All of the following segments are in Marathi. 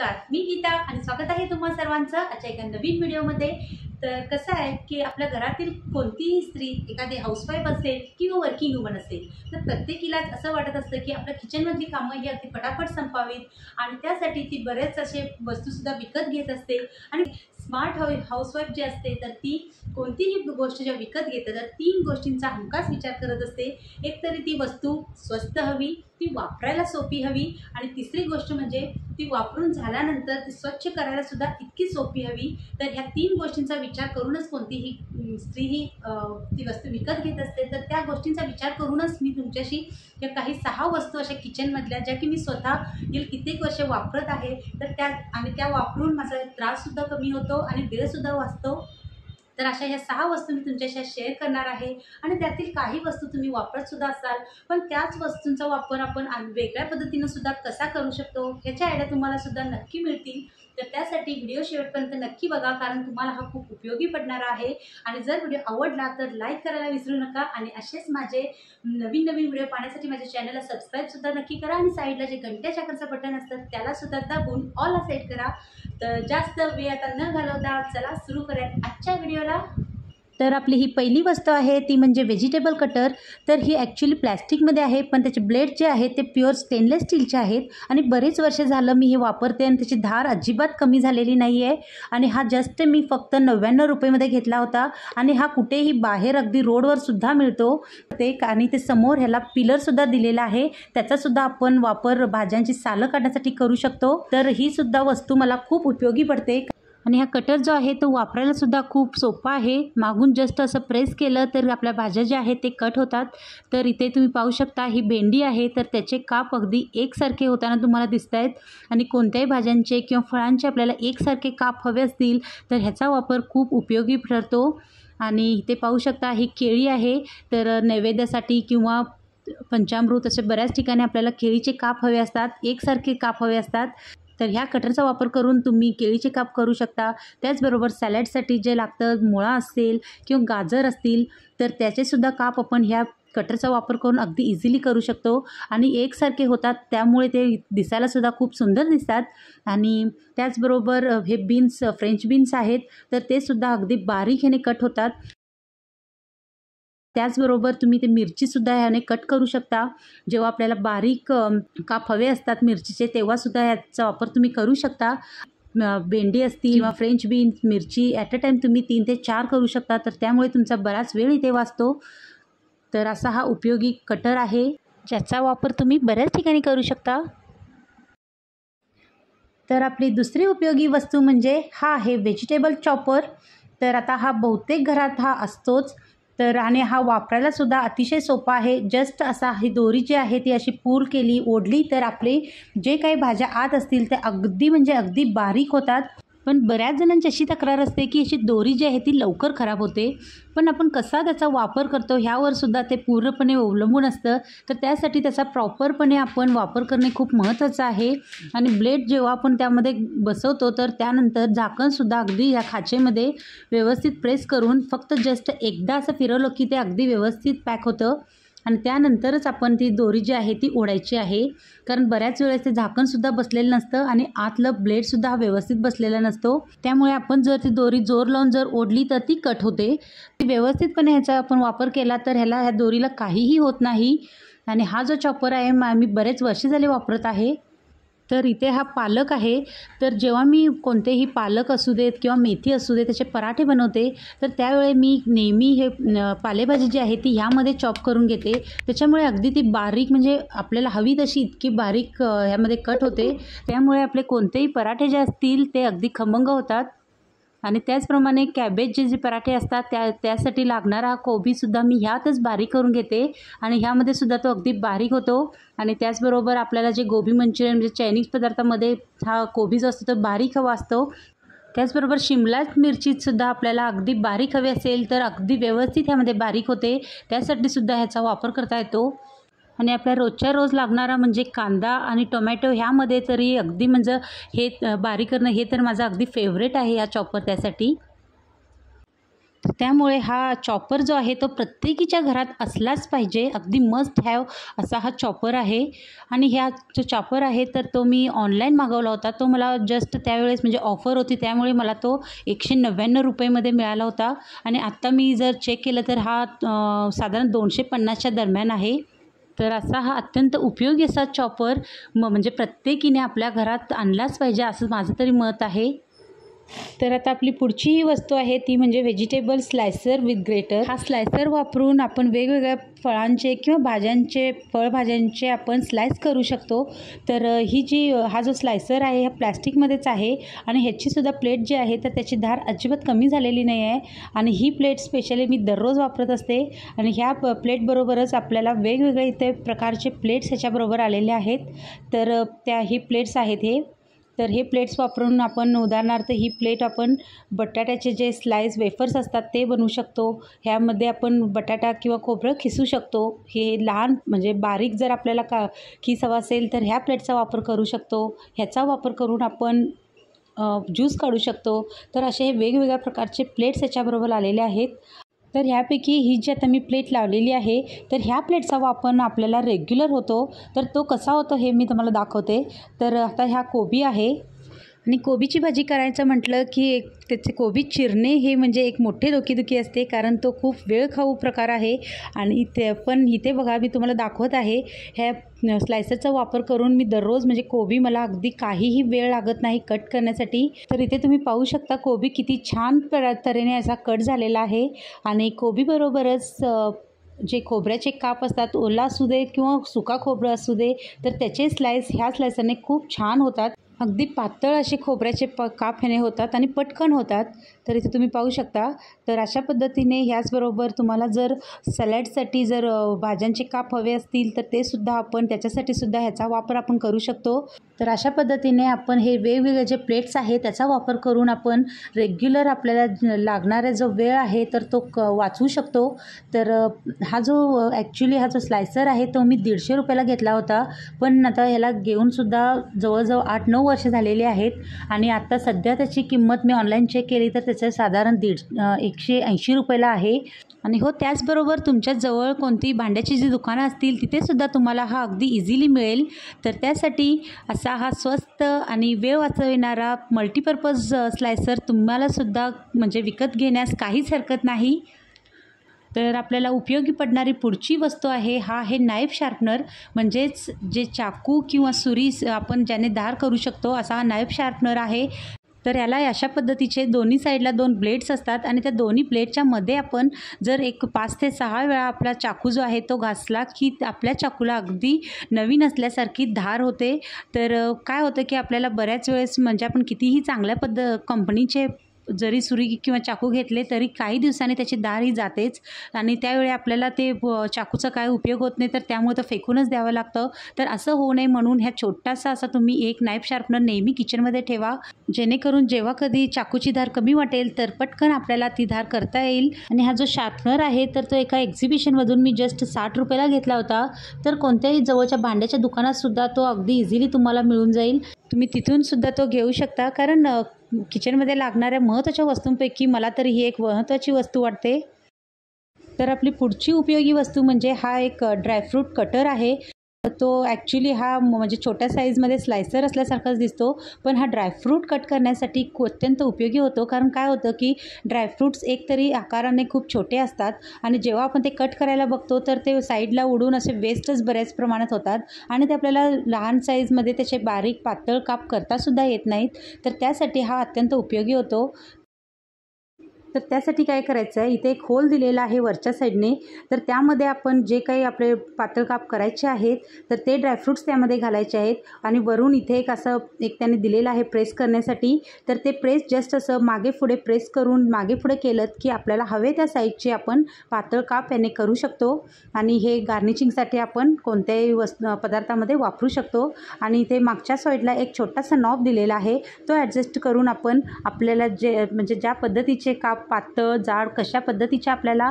नमस्कार मी गीता आणि स्वागत आहे तुम्हा सर्वांचं आजच्या एका नवीन व्हिडिओमध्ये. तर कसं आहे की आपल्या घरातील कोणतीही स्त्री एखादी हाऊसवाईफ असेल किंवा वर्किंग वुमन असेल तर प्रत्येकीलाच असं वाटत असतं की आपल्या किचनमधली कामं ही अगदी फटाफट संपावीत आणि त्यासाठी ती बरेच असे वस्तूसुद्धा विकत घेत असते. आणि स्मार्ट हाऊ हाऊसवाईफ जी असते तर ती कोणतीही गोष्ट जेव्हा विकत घेते तर तीन गोष्टींचा हमखास विचार करत असते. एक तरी ती वस्तू स्वस्त हवी ती वापरायला सोपी हवी आणि तिसरी गोष्ट म्हणजे ती वापरून झाल्यानंतर ती स्वच्छ करायला सुद्धा इतकी सोपी हवी. तर ह्या तीन गोष्टींचा विचार करूनच कोणतीही स्त्री ही ती वस्तू विकत घेत असते. तर त्या गोष्टींचा विचार करूनच मी तुमच्याशी या काही सहा वस्तू अशा किचनमधल्या ज्या की मी स्वतः गेली कित्येक वर्ष वापरत आहे तर त्या आणि त्या वापरून माझा त्राससुद्धा कमी होतो. आणि वेळसुद्धा वाचतो. तर अशा ह्या सहा वस्तू मी तुमच्याशी शेअर करणार आहे. आणि त्यातील काही वस्तू तुम्ही वापरत सुद्धा असाल पण त्याच वस्तूंचा वापर आपण वेगळ्या पद्धतीनं सुद्धा कसा करू शकतो ह्याच्या आयडिया तुम्हाला सुद्धा नक्की मिळतील. तर त्यासाठी व्हिडिओ शेवटपर्यंत नक्की बघा कारण तुम्हाला हा खूप उपयोगी पडणार आहे. आणि जर व्हिडिओ आवडला तर लाईक करायला विसरू नका. आणि असेच माझे नवीन नवीन व्हिडिओ पाहण्यासाठी माझ्या चॅनलला सबस्क्राईबसुद्धा नक्की करा. आणि साईडला जे घंट्या चाकरचं बटन असतं त्यालासुद्धा दाबून ऑलला सेट करा. तर जास्त वेळ आता न घालवता चला सुरू करूयात आजच्या व्हिडिओला. तर आपली ही पहिली वस्तू आहे ती म्हणजे व्हेजिटेबल कटर तर ही ॲक्च्युली प्लॅस्टिकमध्ये आहे पण त्याचे ब्लेड जे आहेत ते प्युअर स्टेनलेस स्टीलचे आहेत. आणि बरेच वर्ष झालं मी हे वापरते आणि त्याची धार अजिबात कमी झालेली नाही आहे आणि हा जस्ट मी फक्त नव्याण्णव रुपयेमध्ये घेतला होता. आणि हा कुठेही बाहेर अगदी रोडवर सुद्धा मिळतो. ते आणि ते समोर ह्याला पिलरसुद्धा दिलेला आहे. त्याचासुद्धा आपण वापर भाज्यांची सालं काढण्यासाठी करू शकतो. तर ही सुद्धा वस्तू मला खूप उपयोगी पडते. आणि हा कटर जो आहे तो वापरायला सुद्धा खूप सोपा आहे. मागून जस्ट असं प्रेस केलं तर आपल्या भाज्या ज्या आहेत ते कट होतात. तर इथे तुम्ही पाहू शकता ही भेंडी आहे. तर त्याचे काप अगदी एकसारखे होताना तुम्हाला दिसत आहेत आणि कोणत्याही भाज्यांचे किंवा फळांचे आपल्याला एकसारखे काप हवे असतील तर ह्याचा वापर खूप उपयोगी ठरतो. आणि इथे पाहू शकता ही केळी आहे. तर नैवेद्यासाठी किंवा पंचामृत असे बऱ्याच ठिकाणी आपल्याला केळीचे काप हवे असतात. एकसारखे काप हवे असतात. तर ह्या कटरचा वापर करून तुम्ही केळीचे काप करू शकता. त्याचबरोबर सॅलडसाठी जे लागतं मुळा असेल किंवा गाजर असतील तर त्याचेसुद्धा काप आपण ह्या कटरचा वापर करून अगदी इझिली करू शकतो. आणि एकसारखे होतात त्यामुळे ते दिसायलासुद्धा खूप सुंदर दिसतात. आणि त्याचबरोबर हे बीन्स फ्रेंच बीन्स आहेत तर ते सुद्धा अगदी बारीक ह्याने कट होतात. त्याचबरोबर तुम्ही ते मिरचीसुद्धा ह्याने कट करू शकता. जेव्हा आपल्याला बारीक काप हवे असतात मिरचीचे तेव्हासुद्धा ह्याचा वापर तुम्ही करू शकता. भेंडी असतील किंवा फ्रेंच बीन्स मिरची ॲट अ टाईम तुम्ही तीन ते चार करू शकता. तर त्यामुळे तुमचा बराच वेळ इथे वाचतो. तर असा हा उपयोगी कटर आहे. ज्याचा वापर तुम्ही बऱ्याच ठिकाणी करू शकता. तर आपली दुसरी उपयोगी वस्तू म्हणजे हा आहे व्हेजिटेबल चॉपर तर आता हा बहुतेक घरात हा असतोच. तर आणि हा वापरायला सुद्धा अतिशय सोपा आहे. जस्ट असा ही दोरी जी आहे ती अशी पूल केली ओढली तर आपले जे काही भाज्या आत असतील ते अगदी म्हणजे अगदी बारीक होतात. पण बऱ्याच जणांची अशी तक्रार असते की अशी दोरी जी आहे ती लवकर खराब होते. पण आपण कसा त्याचा वापर करतो ह्यावर सुद्धा ते पूर्णपणे अवलंबून असतं. तर त्यासाठी त्याचा प्रॉपरपणे आपण वापर करणे खूप महत्त्वाचं आहे. आणि ब्लेड जेव्हा आपण त्यामध्ये बसवतो तर त्यानंतर झाकणसुद्धा अगदी ह्या खाचेमध्ये व्यवस्थित प्रेस करून फक्त जस्ट एकदा असं फिरवलं की ते अगदी व्यवस्थित पॅक होतं. आणि त्यानंतरच आपण ती दोरी जी आहे ती ओढायची आहे. कारण बऱ्याच वेळेस ते झाकणसुद्धा बसलेलं नसतं आणि आतलं ब्लेडसुद्धा हा व्यवस्थित बसलेला नसतो. त्यामुळे आपण जर ती दोरी जोर लावून जर ओढली तर ती कट होते. ती व्यवस्थितपणे ह्याचा आपण वापर केला तर ह्याला ह्या दोरीला काहीही होत नाही. आणि हा जो चॉपर आहे मा मी बरेच वर्ष झाले वापरत आहे. तर इथे हा पालक आहे. तर जेव्हा मी कोणतेही पालक असू देत किंवा मेथी असू दे त्याचे पराठे बनवते तर त्यावेळी मी नेहमी हे पालेभाजी जी आहे ती ह्यामध्ये चॉप करून घेते. त्याच्यामुळे अगदी ती बारीक म्हणजे आपल्याला हवी तशी इतकी बारीक ह्यामध्ये कट होते. त्यामुळे आपले कोणतेही पराठे जे असतील ते अगदी खमंग होतात. आणि त्याचप्रमाणे कॅबेजचे जे पराठे असतात त्या त्यासाठी लागणारा हा कोबीसुद्धा मी ह्यातच बारीक करून घेते. आणि ह्यामध्ये सुद्धा तो अगदी बारीक होतो. आणि त्याचबरोबर आपल्याला जे गोबी मंचुरियन म्हणजे चायनीज पदार्थामध्ये हा कोबी जो असतो तो बारीक हवा असतो. त्याचबरोबर शिमला मिरचीसुद्धा आपल्याला अगदी बारीक हवी असेल तर अगदी व्यवस्थित ह्यामध्ये बारीक होते. त्यासाठी सुद्धा ह्याचा वापर करता येतो. आणि आपल्या रोजच्या रोज लागणारा म्हणजे कांदा आणि टोमॅटो ह्यामध्ये तरी अगदी म्हणजे हे बारीक करणं हे तर माझं अगदी फेवरेट आहे या चॉपर त्यासाठी. त्यामुळे हा चॉपर जो आहे तो प्रत्येकीच्या घरात असलाच पाहिजे. अगदी मस्ट हॅव असा हा चॉपर आहे. आणि ह्या जो चॉपर आहे तर तो मी ऑनलाईन मागवला होता. तो मला जस्ट त्यावेळेस म्हणजे ऑफर होती. त्यामुळे मला तो एकशे नव्याण्णव रुपयेमध्ये मिळाला होता. आणि आत्ता मी जर चेक केलं तर हा साधारण दोनशे पन्नासच्या दरम्यान आहे. तर असा हा अत्यंत उपयोगी असा चॉपर म म्हणजे प्रत्येकीने आपल्या घरात आणलाच पाहिजे असं माझं तरी मत आहे. तर आता आपली पुढची ही वस्तू आहे ती म्हणजे व्हेजिटेबल स्लायसर विथ ग्रेटर हा स्लायसर वापरून आपण वेगवेगळ्या फळांचे किंवा भाज्यांचे फळभाज्यांचे आपण स्लाइस करू शकतो. तर ही जी हा जो स्लायसर आहे हा प्लॅस्टिकमध्येच आहे आणि ह्याचीसुद्धा प्लेट जी आहे तर त्याची धार अजिबात कमी झालेली नाही आहे. आणि ही प्लेट स्पेशली मी दररोज वापरत असते आणि ह्या प प्लेटबरोबरच आपल्याला वेगवेगळे इथे प्रकारचे प्लेट्स ह्याच्याबरोबर आलेले आहेत. तर त्या ही प्लेट्स आहेत हे. तर हे प्लेट्स वापरून आपण उदाहरणार्थ ही प्लेट आपण बटाट्याचे जे स्लाईस वेफर्स असतात ते बनवू शकतो. ह्यामध्ये आपण बटाटा किंवा खोबरं खिसू शकतो. हे लहान म्हणजे बारीक जर आपल्याला का खिस हवा असेल तर ह्या प्लेटचा वापर करू शकतो. ह्याचा वापर करून आपण ज्यूस काढू शकतो. तर असे हे वेगवेगळ्या प्रकारचे प्लेट्स याच्याबरोबर आलेले आहेत. तर ह्यापैकी ही जी आता मी प्लेट लावलेली आहे तर ह्या प्लेटचा वापर आपल्याला रेग्युलर होतो. तर तो कसा होतो हे मी तुम्हाला दाखवते. तर आता ह्या कोबी आहे. आणि कोबीची भाजी करायचं म्हटलं की एक त्याचे कोबी चिरणे हे म्हणजे एक मोठे डोकीदुखी असते कारण तो खूप वेळ खाऊ प्रकार आहे. आणि ते पण इथे बघा मी तुम्हाला दाखवत आहे ह्या स्लायसरचा वापर करून मी दररोज म्हणजे कोबी मला अगदी काहीही वेळ लागत नाही कट करण्यासाठी. तर इथे तुम्ही पाहू शकता कोबी किती छान तऱ्हेने असा कट झालेला आहे. आणि कोबीबरोबरच जे खोबऱ्याचे काप असतात ओला असू दे किंवा सुका खोबरं असू दे तर त्याचे स्लाइस ह्या स्लायसरने खूप छान होतात. अगदी पातळ असे खोबऱ्याचे प काप ह्याने होतात आणि पटकन होतात. तर इथे तुम्ही पाहू शकता. तर अशा पद्धतीने ह्याचबरोबर तुम्हाला जर सॅलॅडसाठी जर भाज्यांचे काप हवे असतील तर ते सुद्धा आपण त्याच्यासाठी सुद्धा ह्याचा वापर आपण करू शकतो. तर अशा पद्धतीने आपण हे वेगवेगळे जे प्लेट्स आहे त्याचा वापर करून आपण रेग्युलर आपल्याला लागणारा जो वेळ आहे तर तो क वाचवू शकतो. तर हा जो ॲक्च्युली हा जो स्लायसर आहे तो मी दीडशे रुपयाला घेतला होता. पण आता ह्याला घेऊनसुद्धा जवळजवळ आठ नऊ वर्ष झालेली आहेत आणि आत्ता सध्या त्याची किंमत मी ऑनलाईन चेक केली तर त्याचं साधारण दीड एकशे ऐंशी रुपयाला आहे. आणि हो त्याचबरोबर तुमच्या जवळ कोणती भांड्याची जी दुकानं असतील तिथेसुद्धा तुम्हाला हा अगदी इझिली मिळेल. तर त्यासाठी असा हा स्वस्त आणि वेळ वाचविणारा मल्टीपर्पज स्लायसर तुम्हालासुद्धा म्हणजे विकत घेण्यास काहीच हरकत नाही. तर आपल्याला उपयोगी पडणारी पुढची वस्तू आहे हा आहे नाईफ शार्पनर म्हणजेच जे चाकू किंवा सुरी आपण ज्याने धार करू शकतो असा हा नाईफ शार्पनर आहे. तर याला अशा पद्धतीचे दोन्ही साईडला दोन ब्लेड्स असतात आणि त्या दोन्ही ब्लेडच्या मध्ये आपण जर एक पाच ते सहा वेळा आपला चाकू जो आहे तो घासला की आपल्या चाकूला अगदी नवीन असल्यासारखी धार होते. तर काय होतं की आपल्याला बऱ्याच वेळेस म्हणजे आपण कितीही चांगल्या पद्ध कंपनीचे जरी सुरी किंवा चाकू घेतले तरी काही दिवसांनी त्याची दार ही जातेच. आणि त्यावेळी आपल्याला ते चाकूचा काय उपयोग होत नाही तर त्यामुळे तर फेकूनच द्यावं लागतं. तर असं होऊ नये म्हणून ह्या छोटासा असा तुम्ही एक नाईफ शार्पनर नेहमी किचनमध्ये ठेवा. जेणेकरून जेव्हा कधी चाकूची धार कमी वाटेल तर पटकन आपल्याला ती धार करता येईल. आणि हा जो शार्पनर आहे तर तो एका एक्झिबिशनमधून मी जस्ट साठ रुपयाला घेतला होता. तर कोणत्याही जवळच्या भांड्याच्या दुकानात सुद्धा तो अगदी इझिली तुम्हाला मिळून जाईल. तुम्ही तिथून सुद्धा तो घेऊ शकता. कारण किचनमध्ये लागणाऱ्या महत्त्वाच्या वस्तूंपैकी मला तरी ही एक महत्त्वाची वस्तू वाटते. तर आपली पुढची उपयोगी वस्तू म्हणजे हा एक ड्रायफ्रूट कटर आहे. तो ॲक्च्युली हा म्हणजे छोट्या साईजमध्ये स्लायसर असल्यासारखाच दिसतो पण हा ड्रायफ्रूट कट करण्यासाठी अत्यंत उपयोगी होतो. कारण काय होतं की ड्रायफ्रूट्स एक तरी आकाराने खूप छोटे असतात आणि जेव्हा आपण ते कट करायला बघतो तर ते साईडला उडून असे वेस्टच बऱ्याच प्रमाणात होतात आणि ते आपल्याला लहान साईजमध्ये त्याचे बारीक पातळ काप करतासुद्धा येत नाहीत. तर त्यासाठी हा अत्यंत उपयोगी होतो. तर त्यासाठी काय करायचं? आहे इथे एक होल दिलेला आहे वरच्या साईडने. तर त्यामध्ये आपण जे काही आपले पातळ काप करायचे आहेत तर ते ड्रायफ्रूट्स त्यामध्ये घालायचे आहेत. आणि वरून इथे एक असं एक त्याने दिलेलं आहे प्रेस करण्यासाठी. तर ते प्रेस जस्ट असं मागे पुढे प्रेस करून मागे पुढे केलं की आपल्याला हवे त्या साईजचे आपण पातळ काप याने करू शकतो. आणि हे गार्निशिंगसाठी आपण कोणत्याही वस् पदार्थामध्ये वापरू शकतो. आणि इथे मागच्या साईडला एक छोटासा नॉब दिलेला आहे. तो ॲडजस्ट करून आपण आपल्याला जे म्हणजे ज्या पद्धतीचे काप पातळ जाड कशा पद्धतीचे आपल्याला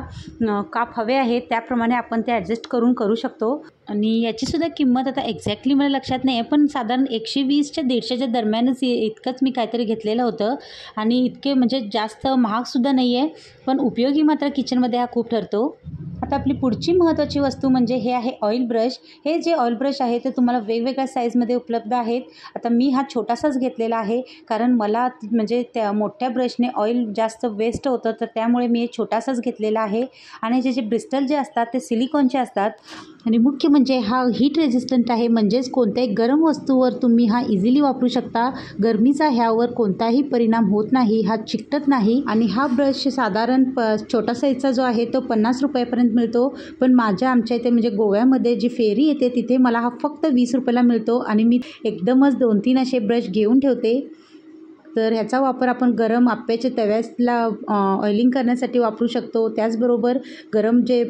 काप हवे आहेत त्याप्रमाणे आपण ते ॲडजस्ट करून करू शकतो. आणि याचीसुद्धा किंमत आता एक्झॅक्टली मला लक्षात नाही आहे पण साधारण एकशे वीसच्या दीडशेच्या दरम्यानच इतकंच मी काहीतरी घेतलेलं होतं. आणि इतके म्हणजे जास्त महागसुद्धा नाही आहे पण उपयोगी मात्र किचनमध्ये हा खूप ठरतो. आता आपली पुढची महत्त्वाची वस्तू म्हणजे हे आहे ऑइल ब्रश हे जे ऑइल ब्रश आहे ते तुम्हाला वेगवेगळ्या साईजमध्ये उपलब्ध आहेत. आता मी हा छोटासाच घेतलेला आहे कारण मला म्हणजे त्या मोठ्या ब्रशने ऑइल जास्त वेस्ट होतं तर त्यामुळे मी हे छोटासाच घेतलेला आहे. आणि जे जे ब्रिस्टल जे असतात ते सिलिकॉनचे असतात. आणि मुख्य म्हणजे म्हणजे हा हीट रेझिस्टंट आहे. म्हणजेच कोणत्याही गरम वस्तूवर तुम्ही हा इझिली वापरू शकता. गरमीचा ह्यावर कोणताही परिणाम होत नाही. हा चिकटत नाही. आणि हा ब्रश साधारण प छोटा साईजचा जो आहे तो पन्नास रुपयापर्यंत मिळतो. पण माझ्या आमच्या इथे म्हणजे गोव्यामध्ये जी फेरी येते तिथे मला हा फक्त वीस रुपयाला मिळतो. आणि मी एकदमच दोन तीन असे ब्रश घेऊन ठेवते. तर ह्याचा वापर आपण गरम आप्याच्या तव्याला ऑइलिंग करण्यासाठी वापरू शकतो. त्याचबरोबर गरम जे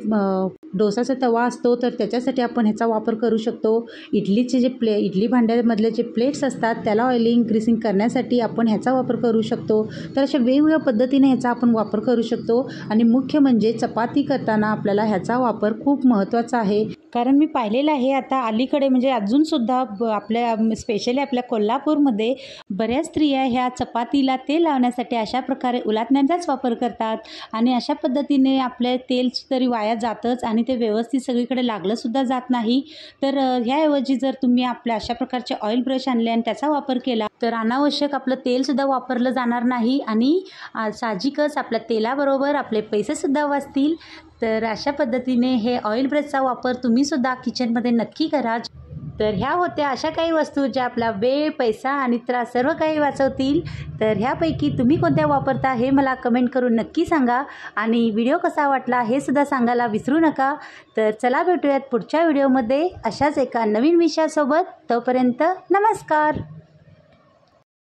डोसाचा तवा असतो तर त्याच्यासाठी आपण ह्याचा वापर करू शकतो. इडलीचे जे प्ले इडली भांड्यामधले जे प्लेट्स असतात त्याला ऑइलिंग ग्रीसिंग करण्यासाठी आपण ह्याचा वापर करू शकतो. तर अशा वेगवेगळ्या पद्धतीने ह्याचा आपण वापर करू शकतो. आणि मुख्य म्हणजे चपाती करताना आपल्याला ह्याचा वापर खूप महत्त्वाचा आहे. कारण मी पाहिलेलं आहे आता अलीकडे म्हणजे अजूनसुद्धा ब- आपल्या स्पेशली आपल्या कोल्हापूरमध्ये बऱ्याच स्त्रिया ह्या चपातीला तेल लावण्यासाठी अशा प्रकारे उलाटण्याचाच वापर करतात. आणि अशा पद्धतीने आपले तेल तरी वाया जातंच आणि ते व्यवस्थित सगळीकडे लागलंसुद्धा जात नाही. तर ह्याऐवजी जर तुम्ही आपल्या अशा प्रकारचे ऑइल ब्रश आणले आणि त्याचा वापर केला तर अनावश्यक आपलं तेलसुद्धा वापरलं जाणार नाही आणि साहजिकच आपल्या तेलाबरोबर आपले पैसेसुद्धा वाचतील. तर अशा पद्धतीने हे ऑइल ब्रशचा वापर तुम्हीसुद्धा किचनमध्ये नक्की करा. तर ह्या होत्या अशा काही वस्तू ज्या आपला वेळ पैसा आणि त्रास सर्व काही वाचवतील. तर ह्यापैकी तुम्ही कोणत्या वापरता हे मला कमेंट करून नक्की सांगा. आणि व्हिडिओ कसा वाटला हे सुद्धा सांगायला विसरू नका. तर चला भेटूयात पुढच्या व्हिडिओमध्ये अशाच एका नवीन विषयासोबत. तोपर्यंत नमस्कार.